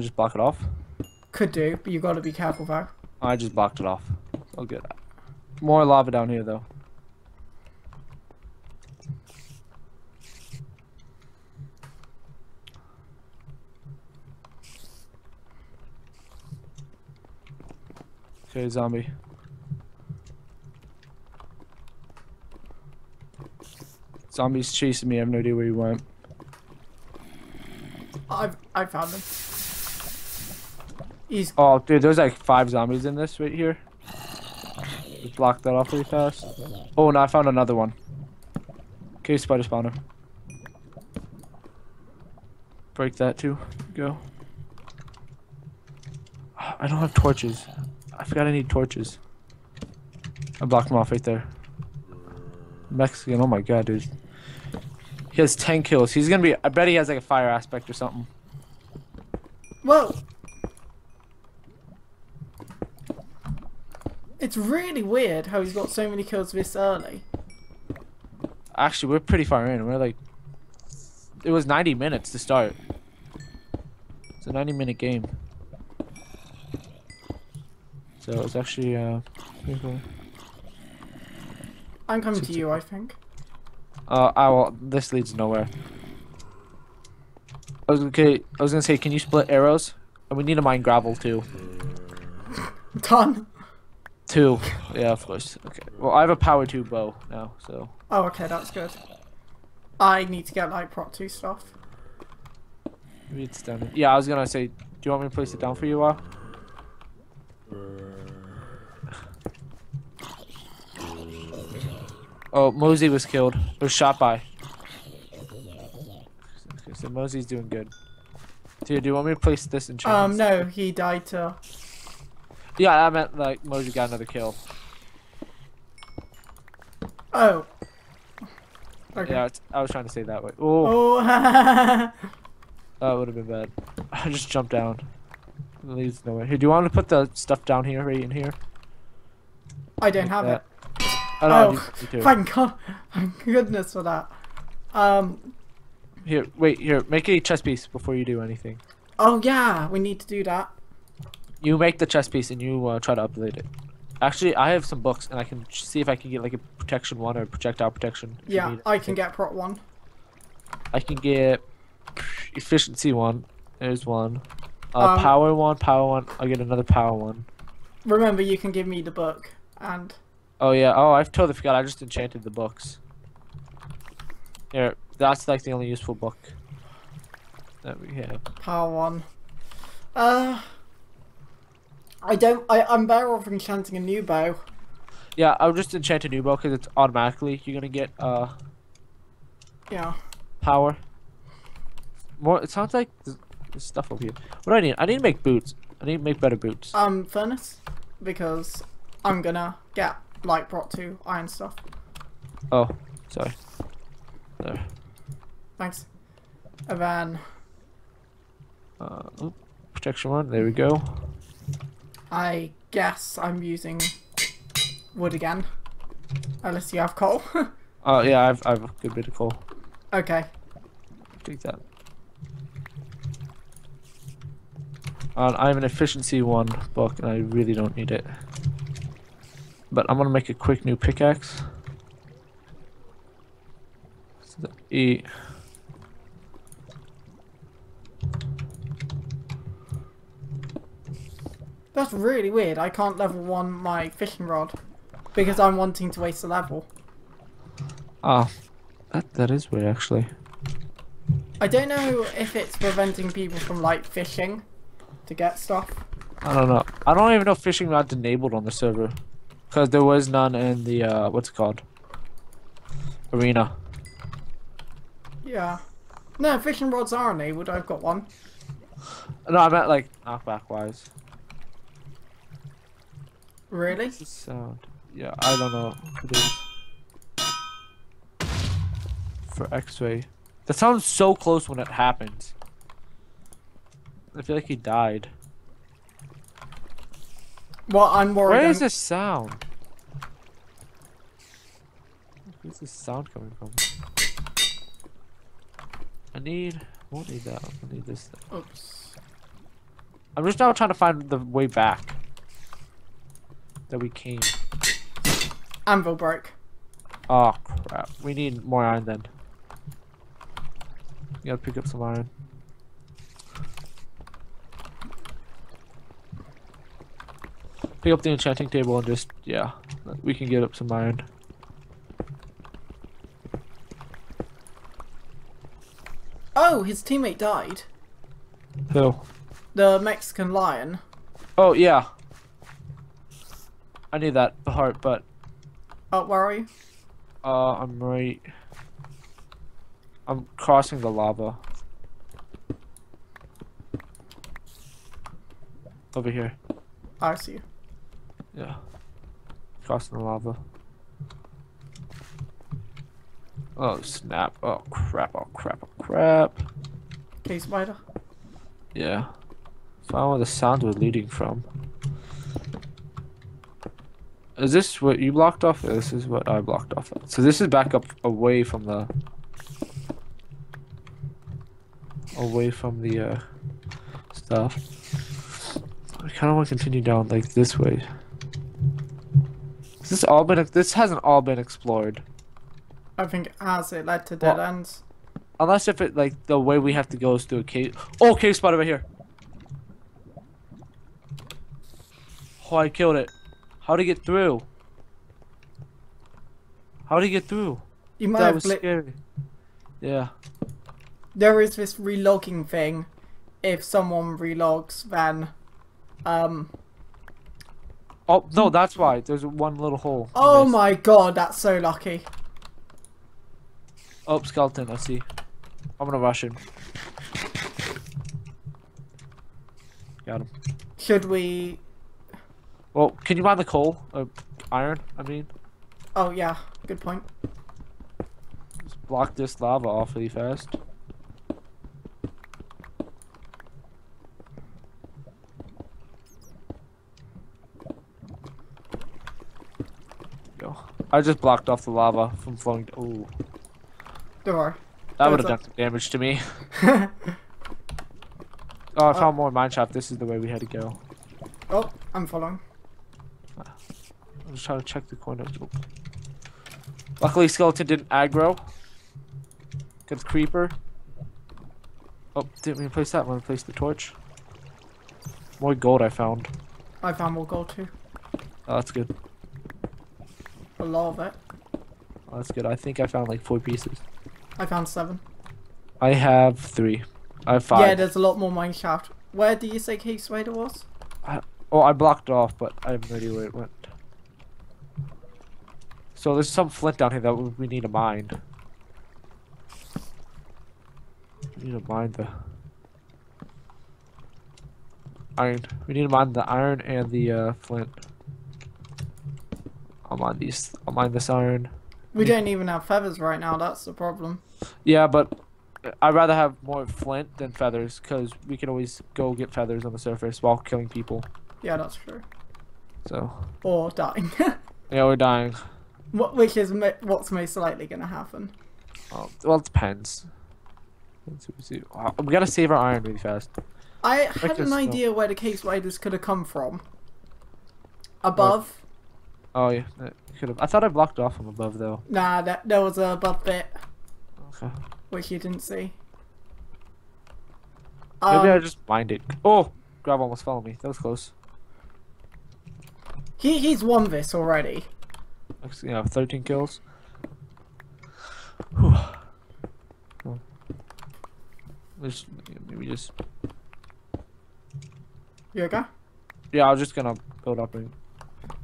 I just block it off? Could do, but you got to be careful though. I just blocked it off. Oh, good. More lava down here, though. Okay, zombie. Zombie's chasing me. I have no idea where he went. I've I found him. He's Oh, dude, there's like five zombies in this right here. Just block that off really fast. Oh, no, I found another one. Okay, spider spawner. Break that too. Go. I don't have torches. I forgot I need torches. I blocked him off right there. Mexican, oh my god, dude. He has 10 kills. He's gonna be, I bet he has like a fire aspect or something. Whoa! It's really weird how he's got so many kills this early. Actually, we're pretty far in. We're like, it was 90 minutes to start. It's a 90 minute game. So it's actually, uh, pretty cool. I'm coming to you, I think. Uh, I will, this leads nowhere. I was okay. I was gonna say, can you split arrows? And we need to mine gravel too. Done. Two. Yeah, of course. Okay. Well, I have a power two bow now, so. Oh, okay, that's good. I need to get like prot two stuff. Maybe it's down. Yeah, I was gonna say, do you want me to place it down for you a while? Oh, Mosey was killed. Was shot by. Okay, so Mosey's doing good. Dude, do you want me to place this in Um, no, he died to. Yeah, I meant like Mosey got another kill. Oh. Okay. Yeah, it's, I was trying to say that way. Oh, Oh. that would have been bad. I just jumped down. It leads nowhere. Here, do you want to put the stuff down here, right in here? I don't Like have that. it. Oh, no, Oh, you- you thank God. Thank goodness for that. Um. Here, wait, here, make a chess piece before you do anything. Oh yeah, we need to do that. You make the chess piece and you uh, try to upload it. Actually, I have some books and I can see if I can get like a protection one or projectile protection. Yeah. I can get prot one. I can get efficiency one. There's one. Uh, Um, power one, power one. I'll get another power one. Remember, you can give me the book and. Oh yeah. Oh, I've totally forgot. I just enchanted the books. Here, that's like the only useful book that we have. Power one. Uh, I don't. I I'm better off enchanting a new bow. Yeah, I'll just enchant a new bow because it's automatically you're gonna get uh Yeah. power. More. It sounds like there's, there's stuff over here. What do I need? I need to make boots. I need to make better boots. Um, furnace, because I'm gonna get like brought to iron stuff. Oh, sorry. There. Thanks. And then Uh, oop, protection one. There we go. I guess I'm using wood again. Unless you have coal. Oh yeah, I've I've a good bit of coal. okay. Take that. Uh, I have an efficiency one book, and I really don't need it. But I'm gonna make a quick new pickaxe. So the E. That's really weird. I can't level one my fishing rod because I'm wanting to waste a level. Ah, that that is weird actually. I don't know if it's preventing people from like fishing to get stuff. I don't know. I don't even know if fishing rod's enabled on the server, because there was none in the uh, what's it called? Arena. Yeah. No, fishing rods are enabled. I've got one. No, I meant like knockback wise. Really? Sound? Yeah, I don't know what it is. For X-ray. That sounds so close when it happens. I feel like he died. Well, I'm worried. Where is this sound? Where's this sound coming from? I need. I Won't need that. I need this. Thing. Oops. I'm just now trying to find the way back that we came. Anvil broke. Oh crap! We need more iron then. You gotta pick up some iron. Pick up the enchanting table and just yeah, we can get up some iron. Oh, his teammate died. Who? The Mexican lion. Oh yeah. I need that heart, but Oh, where are you? uh, I'm right. I'm crossing the lava. Over here. I see you. Yeah. Crossing the lava. Oh snap. Oh crap. Oh crap. Oh crap. Okay, spider. Yeah. Found where the sound was leading from. Is this what you blocked off? This is what I blocked off. So this is back up away from the away from the uh stuff. I kind of want to continue down like this way. Has this all been this hasn't all been explored. I think it has. It led to dead Well- ends. Unless if it like the way we have to go is through a cave. Oh, cave spot over here. Oh, I killed it. How'd he get through? How'd he get through? You might That have was scary. Yeah. there is this relogging thing. If someone relogs, then um. Oh no, that's why. There's one little hole. Oh my god, that's so lucky. Oh, skeleton. I see. I'm gonna rush him. Got him. Should we? Well, can you mine the coal? Uh, iron. I mean, Oh yeah, good point. just block this lava off awfully fast. Go. I just blocked off the lava from flowing. Ooh, Don't worry. that would have done some damage to me. Oh, I found more mine shaft. This is the way we had to go. Oh, I'm following. I'm just trying to check the corner. Luckily, skeleton didn't aggro. Against creeper. Oh, didn't replace that. I'm gonna place the torch. More gold I found. I found more gold too. Oh, that's good. A lot of it. Oh, that's good. I think I found like four pieces. I found seven. I have three. I have five. Yeah, there's a lot more mine shaft. Where do you say Cave Spider was? Oh, I blocked it off, but I have no idea where it went. So there's some flint down here that we we need to mine. We need to mine the iron. We need to mine the iron and the uh, flint. I'll mine these. I'll mine this iron. We don't even have feathers right now. That's the problem. Yeah, but I'd rather have more flint than feathers because we can always go get feathers on the surface while killing people. Yeah, that's true. So Or dying. yeah, we're dying. What- Which is what's most likely going to happen. Oh, well, it depends. Let's see, let's see. Wow, We gotta save our iron really fast. I had this an idea where the cave spiders could have come from. Above? Oh yeah, could have. I thought I blocked off from above though. Nah, there, there was a above bit Okay. which you didn't see. Maybe I Um, just mined it. Oh, Grav almost followed me. That was close. He he's won this already. Yeah, 13 kills. Let's maybe just. You okay? Yeah, I was just gonna build up and.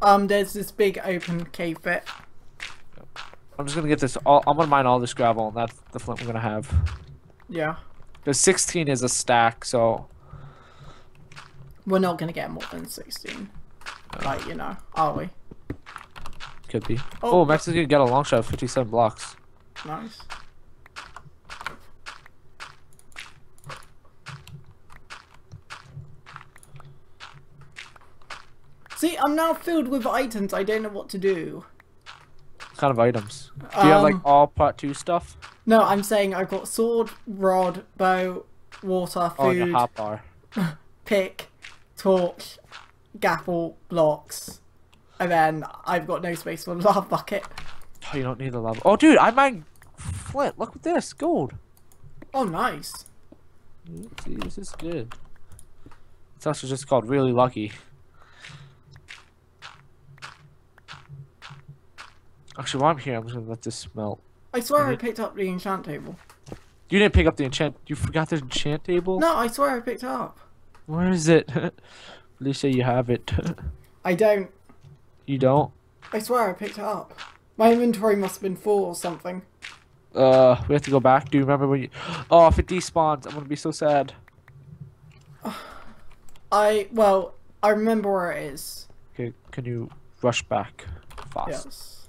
Um, there's this big open cave bit. I'm just gonna get this. All, I'm gonna mine all this gravel, and that's the flint we're gonna have. Yeah. Because 16 is a stack, so. We're not gonna get more than 16 but you know, are we? Could be. Oh, oh Mexico got a long shot, 57 blocks. Nice. See, I'm now filled with items. I don't know what to do. What kind of items? Do you um, have like um, all part two stuff? No, I'm saying I've got sword, rod, bow, water, oh, food, oh, like a hot bar. pick, torch, gapple, blocks, and then I've got no space for the lava bucket. Oh, you don't need the lava. Oh, dude, I mine flint. Look at this, gold. Oh, nice. See, this is good. It's also just called really lucky. Actually, while I'm here, I'm just gonna let this melt. I swear I Mhm. picked up the enchant table. You didn't pick up the enchant. You forgot the enchant table. No, I swear I picked it up. Where is it? At least say you have it. I don't. you don't. I swear I picked it up. My inventory must have been full or something. Uh, we have to go back. Do you remember when you? Oh, if it despawns, I'm gonna be so sad. I well, I remember where it is. Okay, can you rush back fast? Yes.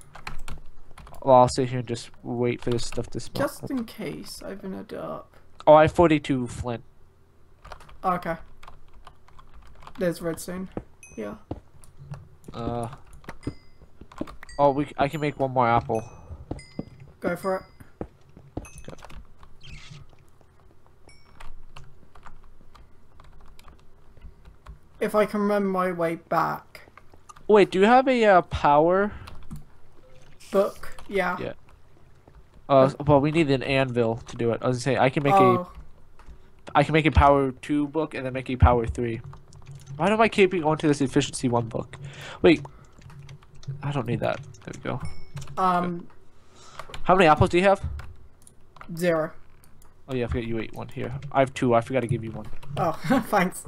Well, I'll sit here and just wait for this stuff to spawn. Just in case, open it up. Oh, I have 42 flint. Okay. There's redstone. Yeah. Uh. Oh, we. I can make one more apple. Go for it. If I can remember my way back. Wait, do you have a uh, power? Book, yeah. Yeah. Uh, well, we need an anvil to do it. I was gonna say I can make a oh, I can make a power two book and then make a power three. Why am I keeping going to this efficiency one book? Wait, I don't need that. There we go. um, How many apples do you have? zero. Oh yeah, I forgot you ate one here. I have two. I forgot to give you one. Oh, thanks.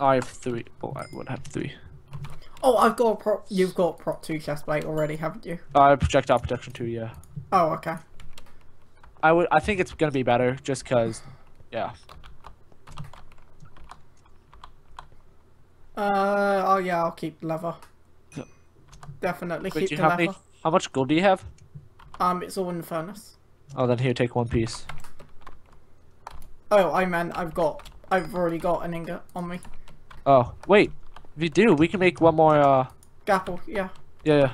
I have three. Oh, I would have three. Oh, I've got a prot. You've got prot two chest plate already, haven't you? I have projectile protection too. Yeah. Oh, okay. I would. I think it's gonna be better just cause. Yeah. Uh, oh yeah, I'll keep the leather. Definitely Wait, keep the have leather. any? How much gold do you have? Um, it's all in the furnace. Oh, then here, take one piece. Oh, I meant I've got. I've already got an ingot on me. Oh, wait. If you do, we can make one more. Uh, Gapple, yeah. yeah, yeah.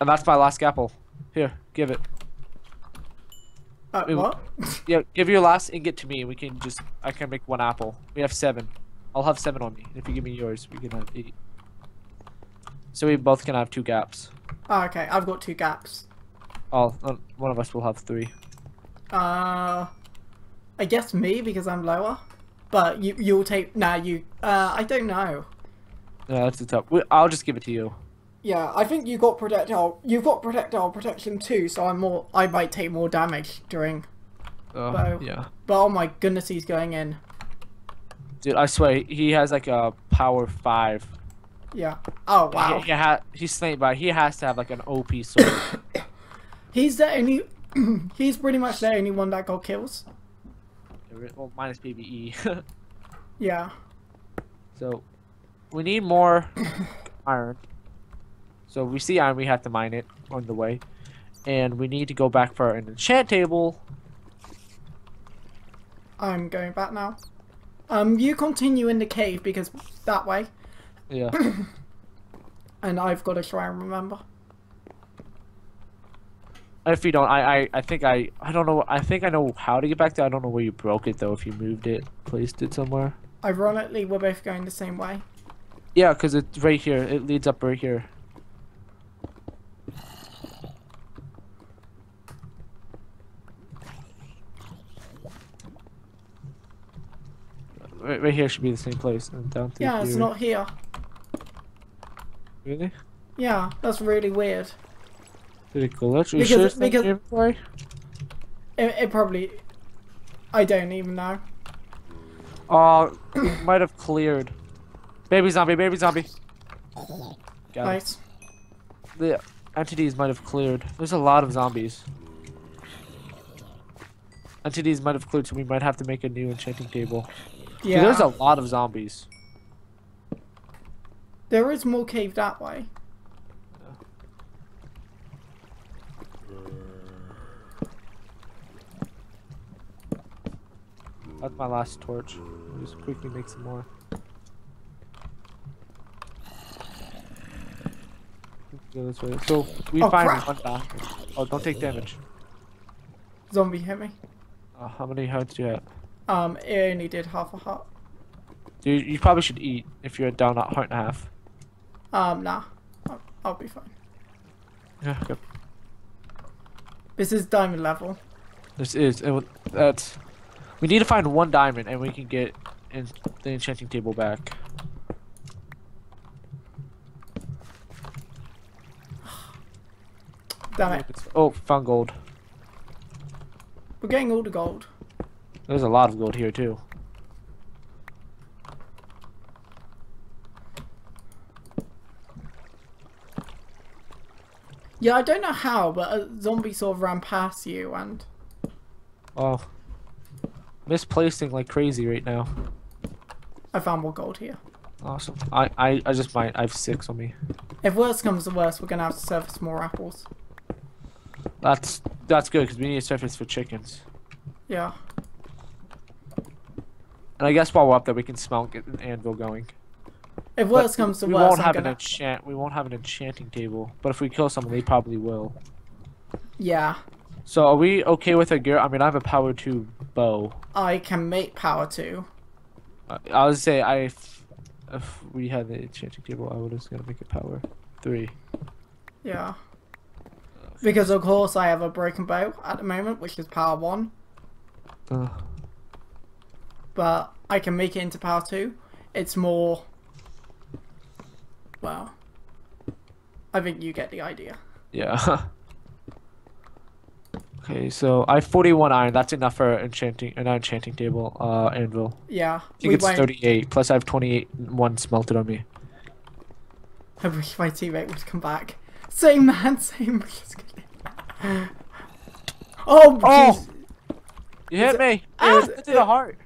And that's my last apple. Here, give it. Uh, Wait, what? Yeah, give your last ingot to me. We can just. I can make one apple. We have seven. I'll have seven on me. If you give me yours, we can have eight. So we both can have two gaps. oh, okay, I've got two gaps. Oh, one of us will have three. Uh, I guess me because I'm lower. But you you'll take nah you uh I don't know. Yeah, that's the top. I'll just give it to you. Yeah, I think you got projectile. You've got projectile protection too, so I'm more. I might take more damage during. Uh, yeah. But oh my goodness, he's going in. Dude, I swear he has like a power five. Yeah. Oh wow. He, he he's slain, but he has to have like an OP sword. He's the only. he's pretty much the only one that got kills. well, minus PBE. Yeah. so we need more iron. So we see iron, we have to mine it on the way, and we need to go back for an enchant table. I'm going back now. Um, you continue in the cave because that way, Yeah. and I've got to try and remember. if you don't, I, I, I think I, I don't know. I think I know how to get back there. I don't know where you broke it though. If you moved it, placed it somewhere. Ironically, we're both going the same way. Yeah, because it's right here. It leads up right here. Right, right here should be the same place. And down through Yeah, it's not here. Really? Yeah, that's really weird. Did it glitch? Are you Because- sure because- in your inventory? It, it probably. I don't even know. Oh, uh, it might have cleared. Baby zombie, baby zombie. Got it. Right. The entities might have cleared. There's a lot of zombies. Entities might have cleared, so we might have to make a new enchanting table. Dude, Yeah. there's a lot of zombies. There is more cave that way. That's my last torch. Just quickly make some more. Go this way. So we Oh, find crap. one bathroom. Oh, don't take damage. Zombie hit me. Uh, how many hearts do you have? Um, it only did half a heart. You, you probably should eat if you're down at heart and a half. Um, nah. I'll, I'll be fine. Yeah, okay. This is diamond level. This is it, that's. We need to find one diamond, and we can get in the enchanting table back. Damn it. Oh, found gold. We're getting all the gold. There's a lot of gold here too. Yeah, I don't know how, but uh, a zombie sort of ran past you and Oh, misplacing like crazy right now. I found more gold here. Awesome. I I I just might. I have six on me. If worse comes to worse, we're gonna have to surface more apples. That's that's good because we need a surface for chickens. Yeah. And I guess while we're up there, we can smell get an anvil going. If worse comes to we worse, won't I'm have gonna. an enchant. We won't have an enchanting table. But if we kill someone, they probably will. Yeah, So are we okay with a gear? I mean, I have a power two bow. I can make power two. Uh, I would say I, if, if we had the enchanting table, I would just gonna make it power three. Yeah. Because of course I have a broken bow at the moment, which is power one, Uh, but I can make it into power two. It's more. Well, I think you get the idea. yeah. okay, so I have 41 iron. That's enough for enchanting an enchanting table. Uh, anvil. Yeah, I think it's 38. Plus, I have 28 one smelted on me. I wish my teammate would come back. Same man, same. oh, Oh! jeez. You hit it- me. Ah! It, it did a heart.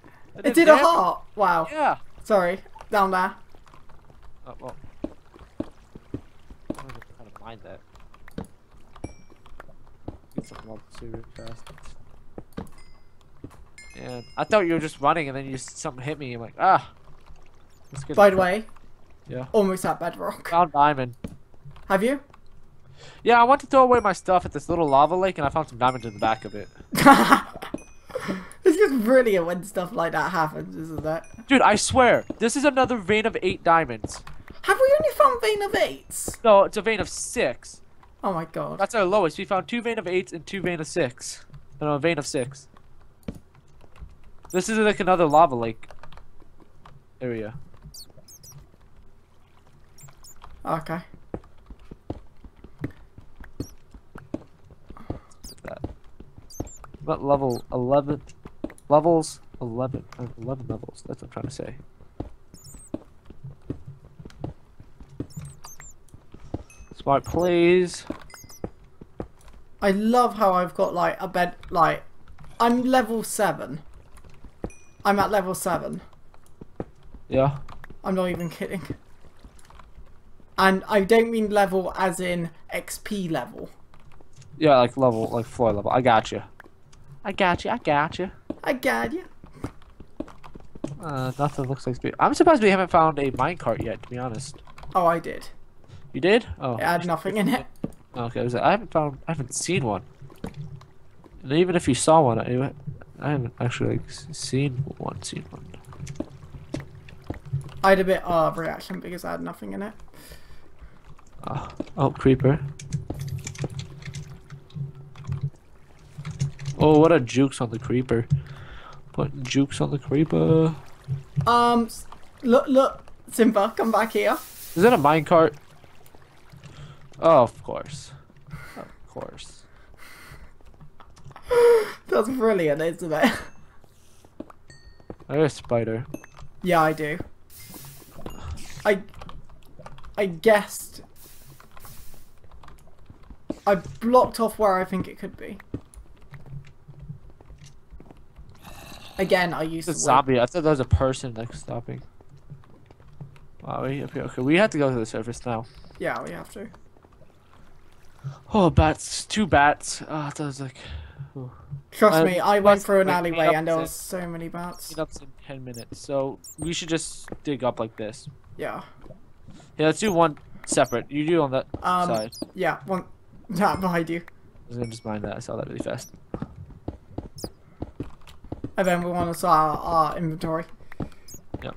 It did a heart. Wow. Yeah. Sorry. Down there. Oh, well. I'm kind of mind that. Get something up super fast. And I thought you were just running, and then you just, something hit me. I'm like, ah. By the way, Yeah. almost at bedrock. Found diamond. Have you? Yeah, I went to throw away my stuff at this little lava lake, and I found some diamonds in the back of it. it's just brilliant when stuff like that happens, isn't it? Dude, I swear, this is another vein of eight diamonds. Have we only found vein of eights? No, it's a vein of six. Oh my god. That's our lowest. We found two vein of eights and two vein of six. No, a vein of six. This is like another lava lake area. Okay. That. What level 11? Levels 11. I have 11 levels. That's what I'm trying to say. Smart please. I love how I've got like a bed like I'm level seven. I'm at level seven. Yeah. I'm not even kidding. And I don't mean level as in XP level. Yeah, like level, like floor level. I got you. I got you. I got you. I got you. Uh, nothing looks like speed. I'm surprised we haven't found a minecart yet. To be honest. Oh, I did. You did? Oh. It had nothing in it. Okay. I, like, I haven't found. I haven't seen one. And even if you saw one, I, I haven't actually like, seen one. Seen one. I had a bit of reaction because I had nothing in it. Oh, oh, creeper. Oh, what a jukes on the creeper. Putting jukes on the creeper. Um, look, look, Simper, come back here. Is that a minecart? Oh, of course. Of course. That's brilliant, isn't it? There's a spider. yeah, I do. I, I guessed. I blocked off where I think it could be. Again, I used It's a zombie. I thought that was a person like stopping. Wow, we here. Okay, we have to go to the surface now. Yeah, we have to. Oh, bats. Two bats. Oh, that was like Trust Uh, me, I went through an alleyway and there was so many bats. meetups in 10 minutes. So we should just dig up like this. Yeah. Yeah, let's do one separate. You do on that Um, side. Yeah, one. That behind you. I was gonna just mind that. I saw that really fast. And then we want to sell our, our inventory. Yep.